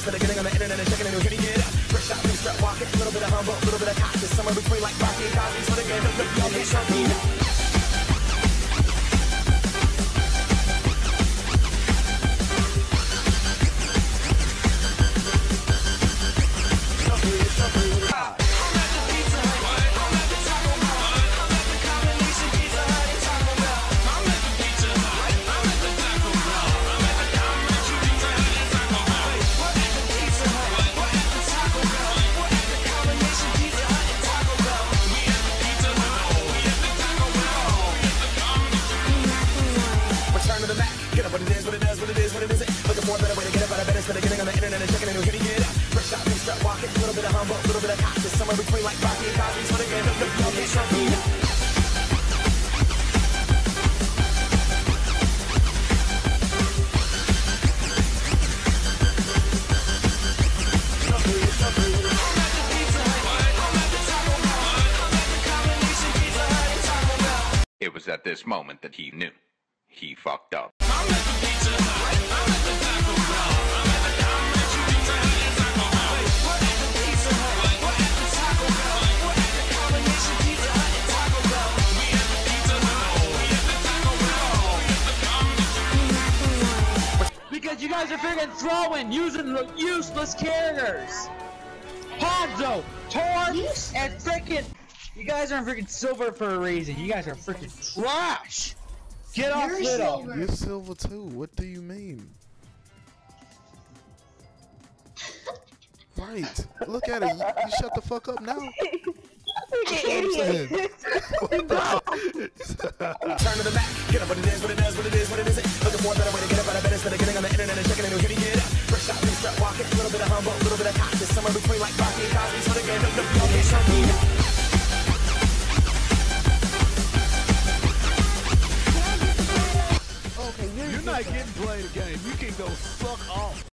instead of getting on the internet and checking it, can you get up? Fresh out, new strut walking, a little bit of humble, a little bit of cautious, somewhere between like Rocky and Cosby's, but again, don't look, y'all get chunky. looking for a better way to get instead of getting on the internet and checking up. Fresh out, walking, a little bit of humble, a little bit of cautious, somewhere between like Rocky and the It was at this moment that he knew. He fucked up. Because you guys are freaking throwing, using the useless characters. Hanzo, Torn, and freaking. You guys aren't freaking silver for a reason. You guys are freaking trash. Get off You're Little. silver. You're silver too. What do you mean? Right. Look at it. You, you shut the fuck up now. That's what I'm saying. What the- Turn to the back, get up what it is, what it is, what it is, what it isn't. Looking for a better way to get up out of bed instead of getting on the internet and checking in who can get up. Fresh out, new strut walking, a little bit of humble, a little bit of cautious, somewhere between like Rocky and Cosby's for the game. The flow gets funky. You're not getting played a game. You can go fuck off.